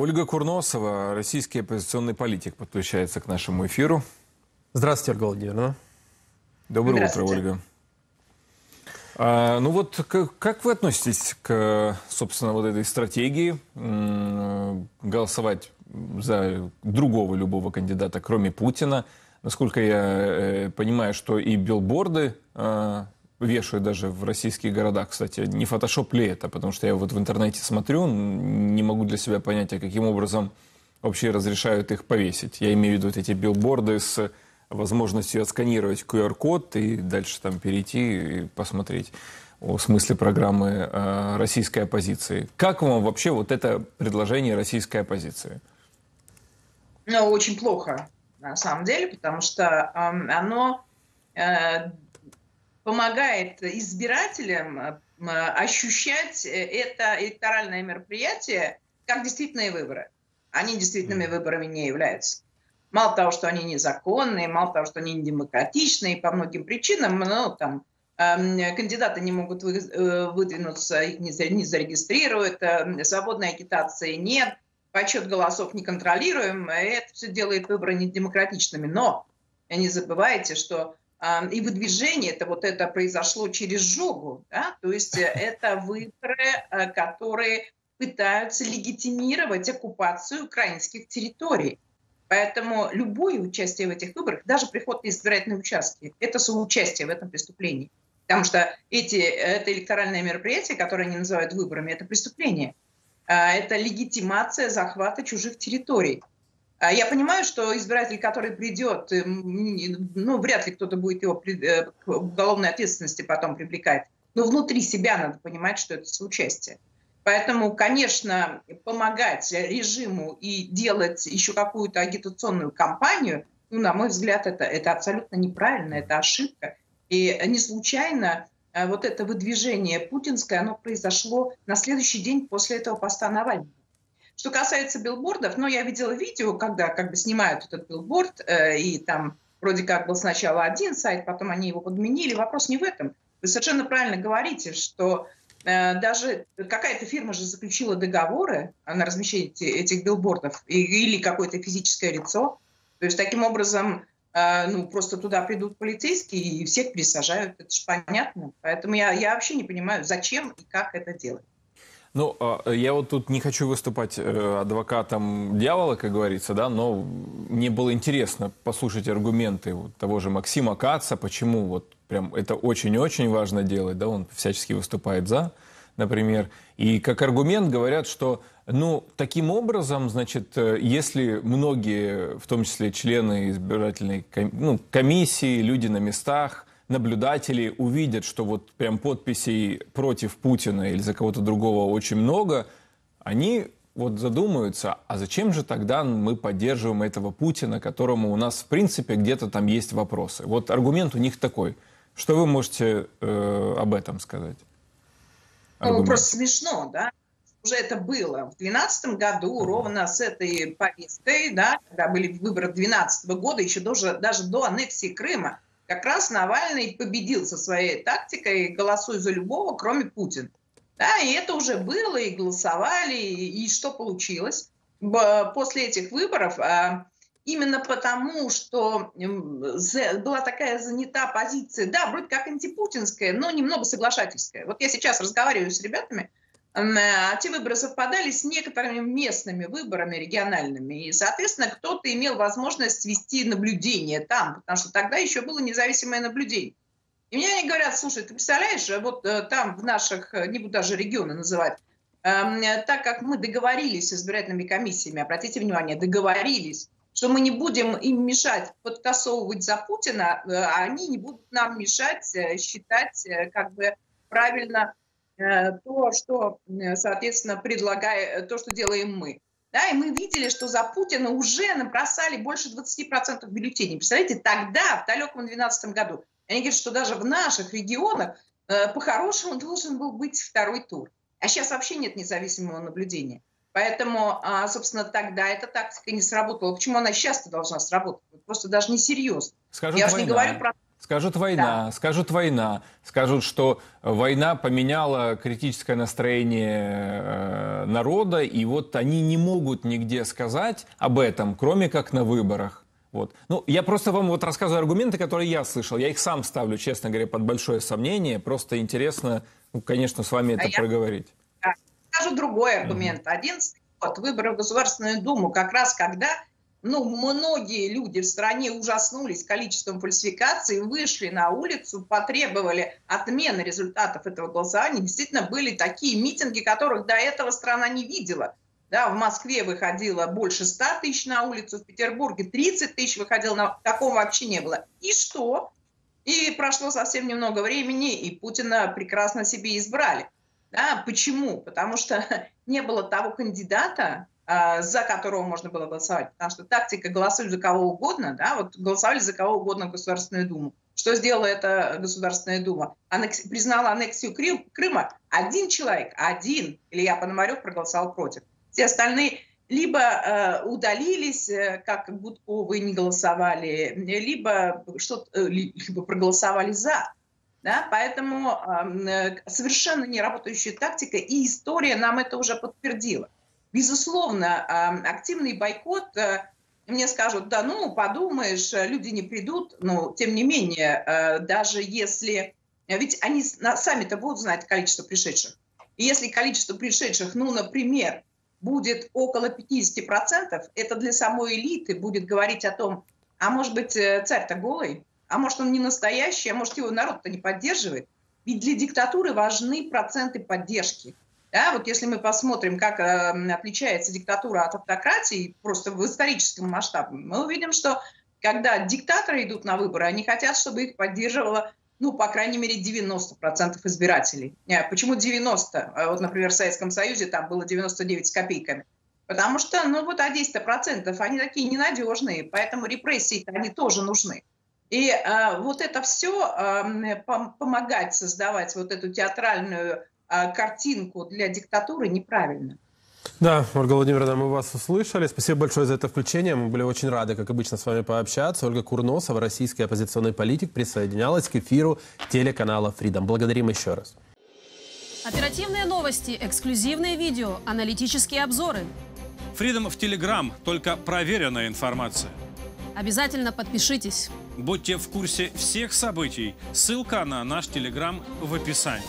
Ольга Курносова, российский оппозиционный политик, подключается к нашему эфиру. Здравствуйте, Ольга Владимировна. Доброе утро, Ольга. А, ну вот как, как вы относитесь к, собственно, вот этой стратегии голосовать за другого любого кандидата, кроме Путина? Насколько я э, понимаю, что и билборды э, вешают даже в российских городах, кстати, не фотошоп ли это? Потому что я вот в интернете смотрю, не могу для себя понять, а каким образом вообще разрешают их повесить. Я имею в виду вот эти билборды с возможностью отсканировать QR-код и дальше там перейти и посмотреть о смысле программы э, российской оппозиции. Как вам вообще вот это предложение российской оппозиции? Ну, очень плохо, на самом деле, потому что э, оно э, помогает избирателям э, ощущать это электоральное мероприятие как действительные выборы. Они действительными выборами не являются. Мало того, что они незаконные, мало того, что они не демократичные по многим причинам, ну, там, э, кандидаты не могут вы, э, выдвинуться, их не, не зарегистрируют, э, свободной агитации нет, подсчет голосов не контролируем, это все делает выборы недемократичными. Но не забывайте, что э, и выдвижение, это вот это произошло через жогу, да? то есть э, это выборы, э, которые пытаются легитимировать оккупацию украинских территорий. Поэтому любое участие в этих выборах, даже приход на избирательные участки, это соучастие в этом преступлении. Потому что эти, это электоральное мероприятие, которое они называют выборами, это преступление. А, это легитимация захвата чужих территорий. А, я понимаю, что избиратель, который придет, ну, вряд ли кто-то будет его э, к уголовной ответственности потом привлекать. Но внутри себя надо понимать, что это соучастие. Поэтому, конечно, помогать режиму и делать еще какую-то агитационную кампанию, ну, на мой взгляд, это, это абсолютно неправильно, это ошибка. И не случайно э, вот это выдвижение путинское, оно произошло на следующий день после этого поста Навального. Что касается билбордов, ну, я видела видео, когда как бы снимают этот билборд, э, и там вроде как был сначала один сайт, потом они его подменили. Вопрос не в этом. Вы совершенно правильно говорите, что Э, даже какая-то фирма же заключила договоры на размещение этих билбордов или какое-то физическое лицо. То есть таким образом э, ну, просто туда придут полицейские и всех присажают. Это же понятно. Поэтому я, я вообще не понимаю, зачем и как это делать. Ну, а, я вот тут не хочу выступать э, адвокатом дьявола, как говорится, да, но мне было интересно послушать аргументы вот того же Максима Каца, почему вот прям это очень-очень важно делать, да, он всячески выступает за, например. И как аргумент говорят, что, ну, таким образом, значит, э, если многие, в том числе члены избирательной ну, комиссии, люди на местах, наблюдатели увидят, что вот прям подписей против Путина или за кого-то другого очень много, они вот задумаются, а зачем же тогда мы поддерживаем этого Путина, которому у нас в принципе где-то там есть вопросы. Вот аргумент у них такой. Что вы можете э, об этом сказать? Ну, просто смешно, да? Уже это было в 2012 году, ровно с этой повесткой, да, когда были выборы 2012 года, еще даже, даже до аннексии Крыма как раз Навальный победил со своей тактикой «голосуй за любого, кроме Путина». Да, и это уже было, и голосовали, и, и что получилось? После этих выборов, а, именно потому, что была такая занята позиция, да, вроде как антипутинская, но немного соглашательская. Вот я сейчас разговариваю с ребятами, а те выборы совпадали с некоторыми местными выборами региональными. И, соответственно, кто-то имел возможность вести наблюдение там, потому что тогда еще было независимое наблюдение. И мне они говорят, слушай, ты представляешь, вот э, там в наших, э, не буду даже регионы называть, эм, так как мы договорились с избирательными комиссиями, обратите внимание, договорились, что мы не будем им мешать подтасовывать за Путина, э, а они не будут нам мешать считать как бы правильно то, что, соответственно, предлагает, то, что делаем мы. Да, и мы видели, что за Путина уже набросали больше 20% бюллетеней. Представляете, тогда, в далеком 2012 году, они говорят, что даже в наших регионах э, по-хорошему должен был быть второй тур. А сейчас вообще нет независимого наблюдения. Поэтому, а, собственно, тогда эта тактика не сработала. Почему она сейчас-то должна сработать? Просто даже несерьезно. Скажут, Я же не говорю про скажут война, да. скажут война, скажут, что война поменяла критическое настроение э, народа, и вот они не могут нигде сказать об этом, кроме как на выборах. Вот. Ну, я просто вам вот рассказываю аргументы, которые я слышал. Я их сам ставлю, честно говоря, под большое сомнение. Просто интересно, ну, конечно, с вами это а проговорить. Я скажу другой аргумент. Mm-hmm. 11 год выборы в Государственную Думу, как раз когда ну, многие люди в стране ужаснулись количеством фальсификаций, вышли на улицу, потребовали отмены результатов этого голосования. Действительно, были такие митинги, которых до этого страна не видела. Да, в Москве выходило больше 100 тысяч на улицу, в Петербурге 30 тысяч выходило, на... такого вообще не было. И что? И прошло совсем немного времени, и Путина прекрасно себе избрали. Да, почему? Потому что не было того кандидата, за которого можно было голосовать. Потому что тактика голосуют за кого угодно, да, вот голосовали за кого угодно в Государственную Думу. Что сделала эта Государственная Дума? Аннекс... Признала аннексию Крым... Крыма. Один человек, один, Илья Пономарев проголосовал против. Все остальные либо э, удалились, э, как Гудковы не голосовали, либо, что э, либо проголосовали за. Да? Поэтому э, совершенно неработающая тактика, и история нам это уже подтвердила. Безусловно, активный бойкот, э, мне скажут, да ну, подумаешь, люди не придут, но тем не менее, э, даже если... Ведь они сами-то будут знать количество пришедших. И если количество пришедших, ну, например, будет около 50%, это для самой элиты будет говорить о том, а может быть, э, царь-то голый, а может, он не настоящий, а может, его народ-то не поддерживает. Ведь для диктатуры важны проценты поддержки. Да, вот если мы посмотрим, как э, отличается диктатура от автократии, просто в историческом масштабе, мы увидим, что когда диктаторы идут на выборы, они хотят, чтобы их поддерживало, ну, по крайней мере, 90% избирателей. Э, почему 90? Э, вот, например, в Советском Союзе там было 99 с копейками. Потому что, ну, вот а 10% они такие ненадежные, поэтому репрессии они тоже нужны. И э, вот это все э, помогать создавать вот эту театральную картинку для диктатуры неправильно. Да, Ольга Владимировна, мы вас услышали. Спасибо большое за это включение. Мы были очень рады, как обычно, с вами пообщаться. Ольга Курносова, российский оппозиционный политик, присоединялась к эфиру телеканала Freedom. Благодарим еще раз. Оперативные новости, эксклюзивные видео, аналитические обзоры. Freedom в Телеграм, только проверенная информация. Обязательно подпишитесь. Будьте в курсе всех событий. Ссылка на наш Телеграм в описании.